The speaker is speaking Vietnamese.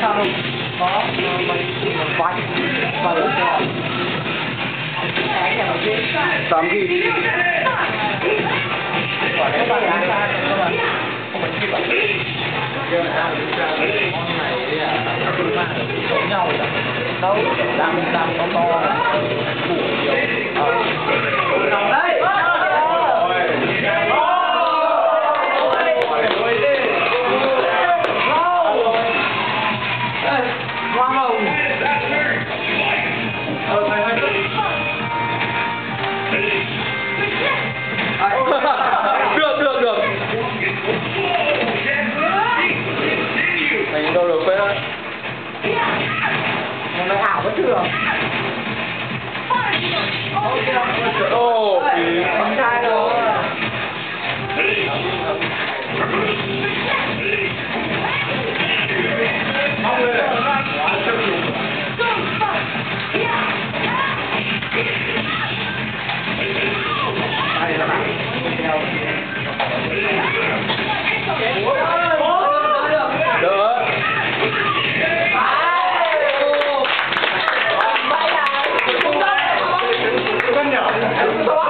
sau có vạch và lựa chọn tám ghi. Đâu? Đang đang có to. được được được. Thành đâu được phết đấy mày ảo bất thường ô kìa Yeah.